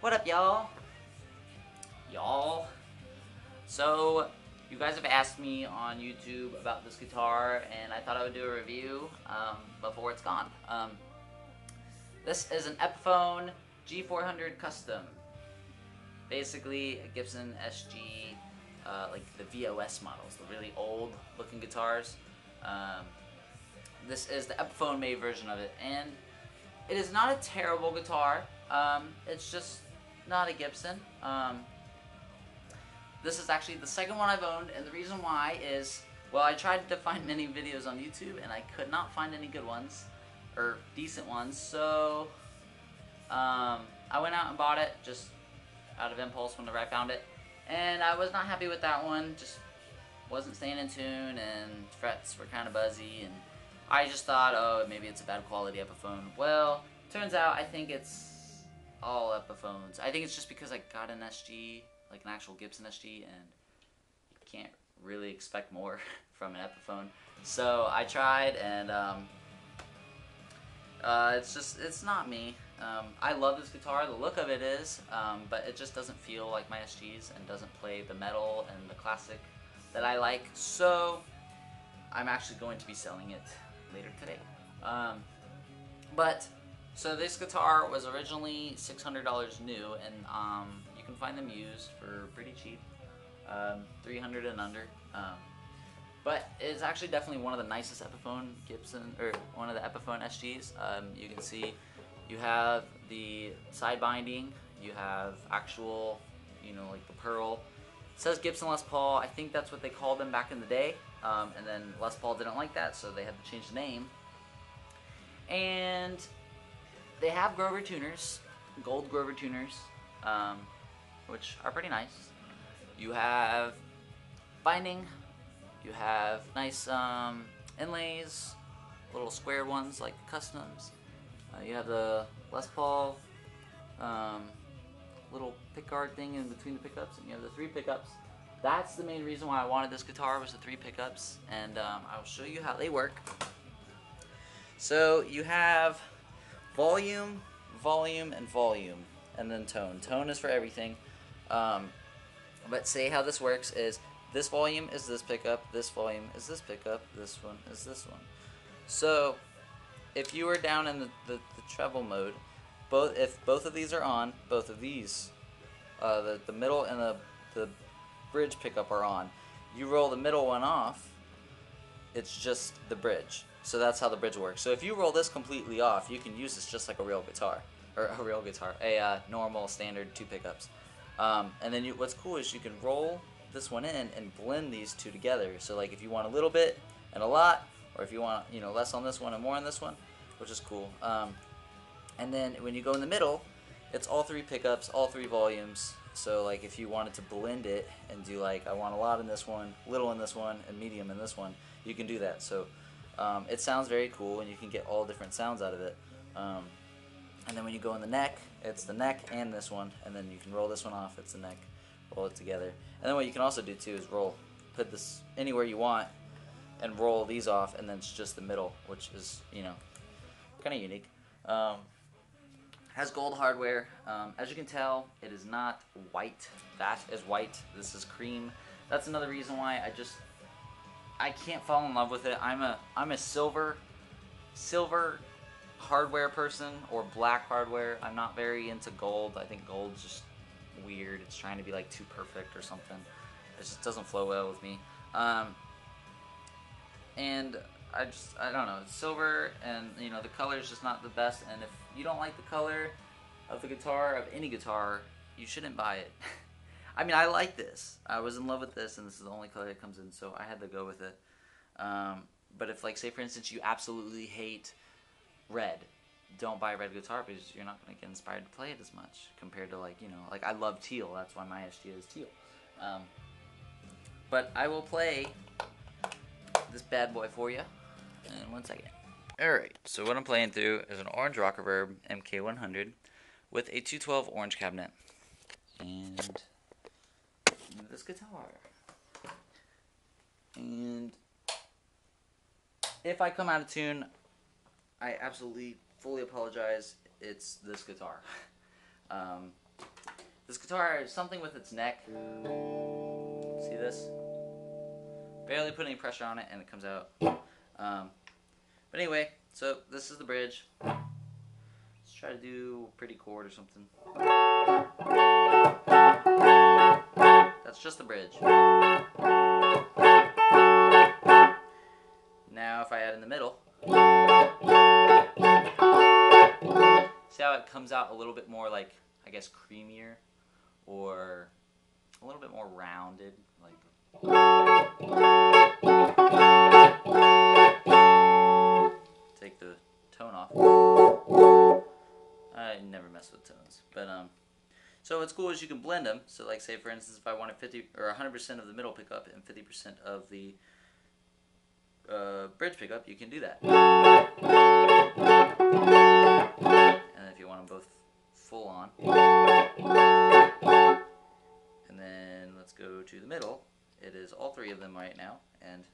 What up, y'all? Y'all. So, you guys have asked me on YouTube about this guitar, and I thought I would do a review um, before it's gone. Um, this is an Epiphone G400 Custom. Basically, a Gibson SG, uh, like the VOS models, the really old looking guitars. Um, this is the Epiphone made version of it, and it is not a terrible guitar. Um, it's just not a Gibson. Um, this is actually the second one I've owned, and the reason why is, well, I tried to find many videos on YouTube, and I could not find any good ones, or decent ones, so um, I went out and bought it, just out of impulse whenever I found it, and I was not happy with that one, just wasn't staying in tune, and frets were kind of buzzy, and I just thought, oh, maybe it's a bad quality Epiphone. Well, turns out I think it's all Epiphones. I think it's just because I got an SG like an actual Gibson SG, and you can't really expect more from an Epiphone. So I tried, and um, uh, it's just it's not me. Um, I love this guitar. The look of it is, um, but it just doesn't feel like my SGs and doesn't play the metal and the classic that I like. So I'm actually going to be selling it later today. Um, but so this guitar was originally $600 new, and um, you can find them used for pretty cheap, um, 300 and under. Um, but it's actually definitely one of the nicest Epiphone Gibson, or one of the Epiphone SGs. Um, you can see you have the side binding, you have actual, you know, like the pearl. It says Gibson Les Paul. I think that's what they called them back in the day. Um, and then Les Paul didn't like that, so they had to change the name. And they have Grover tuners, gold Grover tuners. Um, which are pretty nice. You have binding, you have nice um, inlays, little square ones like customs. Uh, you have the Les Paul um, little pickguard thing in between the pickups, and you have the three pickups. That's the main reason why I wanted this guitar was the three pickups, and um, I'll show you how they work. So you have volume, volume, and volume, and then tone. Tone is for everything. Um, but say how this works is this volume is this pickup, this volume is this pickup, this one is this one. So if you were down in the, the, the treble mode, both if both of these are on, both of these, uh, the, the middle and the, the bridge pickup are on, you roll the middle one off, it's just the bridge. So that's how the bridge works. So if you roll this completely off, you can use this just like a real guitar. Or a real guitar, a uh, normal standard two pickups. Um, and then you, what's cool is you can roll this one in and blend these two together. So like if you want a little bit and a lot, or if you want you know less on this one and more on this one, which is cool. Um, and then when you go in the middle, it's all three pickups, all three volumes. So like if you wanted to blend it and do like I want a lot in this one, little in this one, and medium in this one, you can do that. So um, it sounds very cool and you can get all different sounds out of it. Um, and then when you go in the neck, it's the neck and this one, and then you can roll this one off, it's the neck, roll it together. And then what you can also do too is roll, put this anywhere you want, and roll these off, and then it's just the middle, which is, you know, kind of unique. Um, has gold hardware. Um, as you can tell, it is not white. That is white. This is cream. That's another reason why I just I can't fall in love with it. I'm a I'm a silver silver hardware person or black hardware. I'm not very into gold. I think gold's just weird. It's trying to be like too perfect or something. It just doesn't flow well with me. Um, and I just I don't know. It's silver and you know the color is just not the best. And if you don't like the color of the guitar of any guitar, you shouldn't buy it. I mean, I like this. I was in love with this, and this is the only color that comes in, so I had to go with it. Um, but if, like, say for instance, you absolutely hate red. Don't buy a red guitar because you're not going to get inspired to play it as much compared to like you know like I love teal. That's why my SG is teal. Um, but I will play this bad boy for you in one second. Alright, so what I'm playing through is an orange Rockerverb MK100 with a 212 orange cabinet. And this guitar. And if I come out of tune, I absolutely fully apologize. It's this guitar. um, This guitar, is something with its neck. See this? Barely put any pressure on it and it comes out. Um, but anyway, so this is the bridge. Let's try to do a pretty chord or something. That's just the bridge. Now if I add in the middle, see how it comes out a little bit more like, I guess, creamier or a little bit more rounded, like. Take the tone off. I never mess with tones, but um, so what's cool is you can blend them. So like say for instance, if I wanted 50 or 100% of the middle pickup and 50% of the uh, bridge pickup, you can do that. And if you want them both full on. And then let's go to the middle. It is all three of them right now. And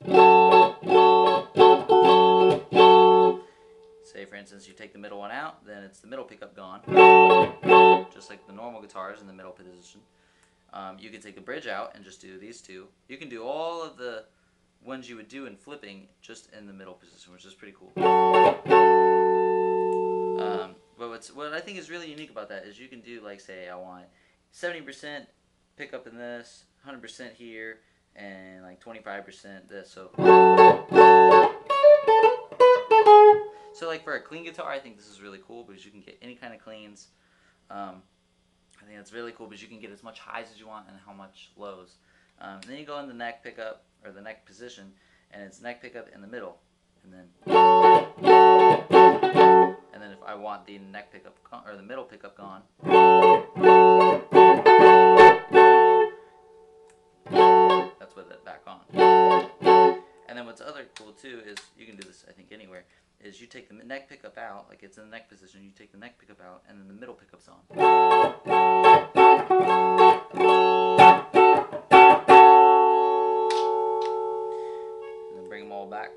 say for instance you take the middle one out, then it's the middle pickup gone. Just like the normal guitars in the middle position. Um, you can take the bridge out and just do these two. You can do all of the ones you would do in flipping just in the middle position, which is pretty cool. Um, but what's, what I think is really unique about that is you can do like say I want 70% pickup in this, 100% here, and like 25% this. So, so like for a clean guitar, I think this is really cool because you can get any kind of cleans. Um, I think that's really cool because you can get as much highs as you want and how much lows. Um, and then you go in the neck pickup or the neck position, and it's neck pickup in the middle, and then and then if I want the neck pickup or the middle pickup gone. That's with it back on. And then what's other cool too is you can do this I think anywhere is you take the neck pickup out like it's in the neck position you take the neck pickup out and then the middle pickup's on. And then bring them all back.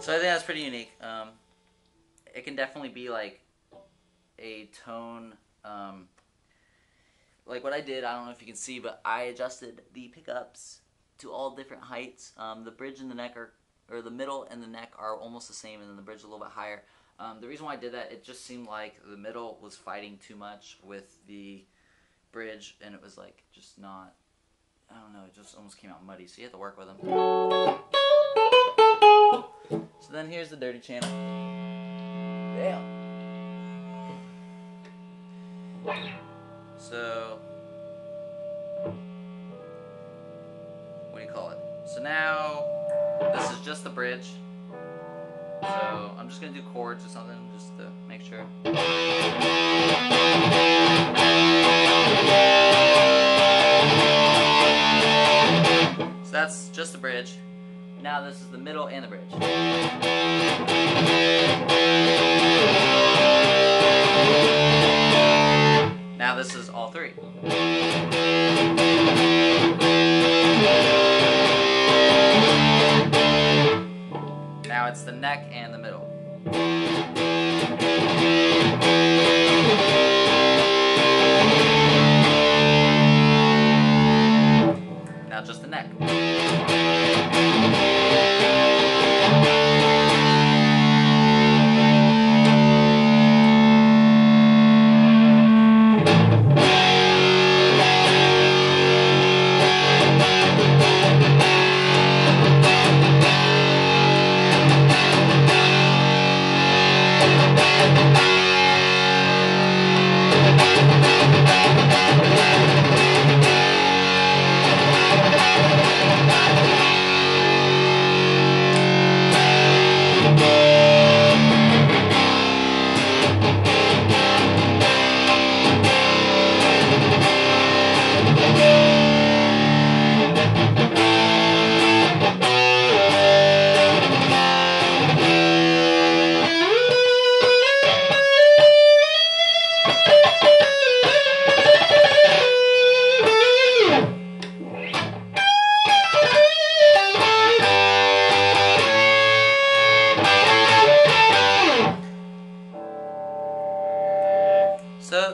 So I think that's pretty unique. Um, it can definitely be like a tone. Um, like what I did, I don't know if you can see, but I adjusted the pickups to all different heights. Um, the bridge and the neck are, or the middle and the neck are almost the same, and then the bridge a little bit higher. Um, the reason why I did that, it just seemed like the middle was fighting too much with the bridge, and it was like just not. I don't know. It just almost came out muddy, so you have to work with them. So then here's the dirty channel. Damn. Bridge. So I'm just gonna do chords or something just to make sure. So that's just the bridge. Now this is the middle and the bridge. Now this is all three. Neck and the middle.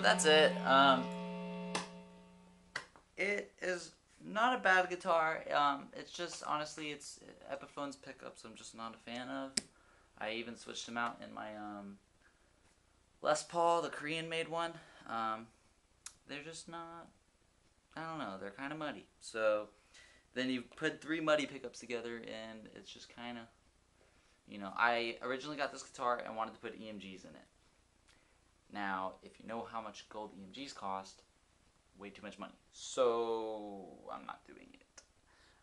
That's it. Um, it is not a bad guitar. Um, it's just honestly, it's Epiphone's pickups. I'm just not a fan of. I even switched them out in my um, Les Paul, the Korean-made one. Um, they're just not. I don't know. They're kind of muddy. So then you put three muddy pickups together, and it's just kind of. You know, I originally got this guitar and wanted to put EMGs in it. Now, if you know how much gold EMGs cost, way too much money. So I'm not doing it.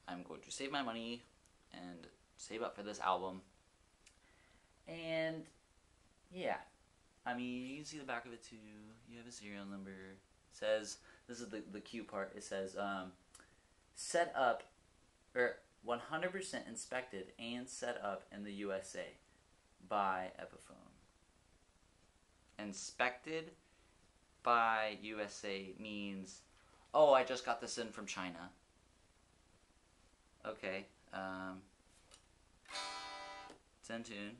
I'm going to save my money and save up for this album. And yeah, I mean, you can see the back of it too. You have a serial number. It says this is the the cute part. It says um, set up or 100% inspected and set up in the USA by Epiphone. Inspected by USA means, oh, I just got this in from China. Okay. Um, it's in tune.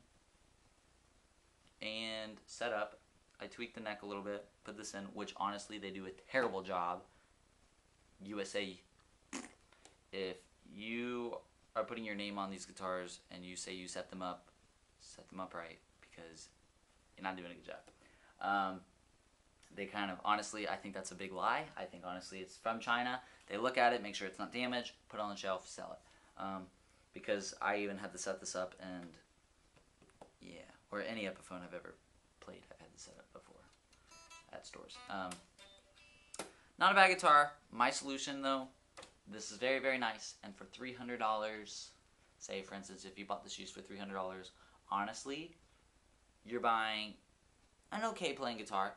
And set up. I tweaked the neck a little bit, put this in, which honestly they do a terrible job. USA, if you are putting your name on these guitars and you say you set them up, set them up right because you're not doing a good job. Um, they kind of honestly, I think that's a big lie. I think honestly, it's from China. They look at it, make sure it's not damaged, put it on the shelf, sell it. Um, because I even had to set this up, and yeah, or any Epiphone I've ever played, I've had to set up before at stores. Um, not a bad guitar. My solution though, this is very very nice, and for three hundred dollars, say for instance, if you bought this used for three hundred dollars, honestly, you're buying an okay playing guitar,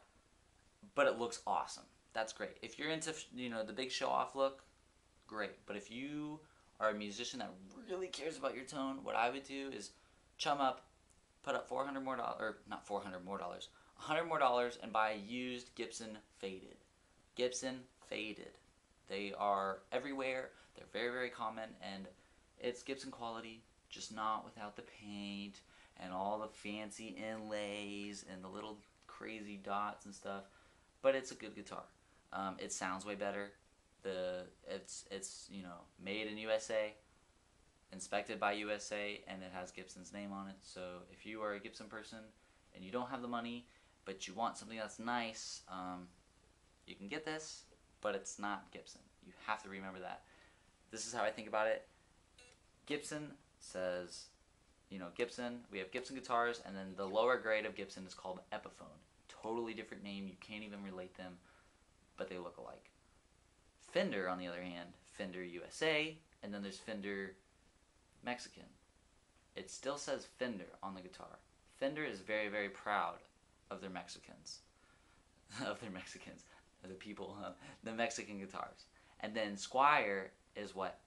but it looks awesome. That's great. If you're into you know the big show off look, great. But if you are a musician that really cares about your tone, what I would do is chum up, put up 400 more dollars, or not 400 more dollars, 100 more dollars, and buy a used Gibson Faded. Gibson Faded. They are everywhere. They're very very common, and it's Gibson quality, just not without the paint and all the fancy inlays and the little crazy dots and stuff. But it's a good guitar. Um, it sounds way better. The it's it's you know made in USA, inspected by USA, and it has Gibson's name on it. So if you are a Gibson person and you don't have the money, but you want something that's nice, um, you can get this, but it's not Gibson. You have to remember that. This is how I think about it. Gibson says you know, Gibson. We have Gibson guitars, and then the lower grade of Gibson is called Epiphone. Totally different name. You can't even relate them, but they look alike. Fender, on the other hand, Fender USA, and then there's Fender Mexican. It still says Fender on the guitar. Fender is very, very proud of their Mexicans, of their Mexicans, the people, uh, the Mexican guitars. And then Squier is what